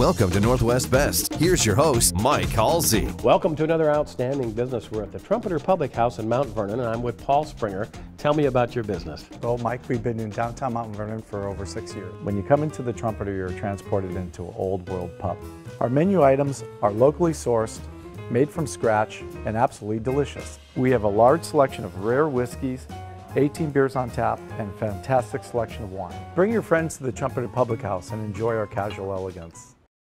Welcome to Northwest Best. Here's your host, Mike Halsey. Welcome to another outstanding business. We're at the Trumpeter Public House in Mount Vernon, and I'm with Paul Springer. Tell me about your business. Well, Mike, we've been in downtown Mount Vernon for over six years. When you come into the Trumpeter, you're transported into an old world pub. Our menu items are locally sourced, made from scratch, and absolutely delicious. We have a large selection of rare whiskeys, 18 beers on tap, and fantastic selection of wine. Bring your friends to the Trumpeter Public House and enjoy our casual elegance.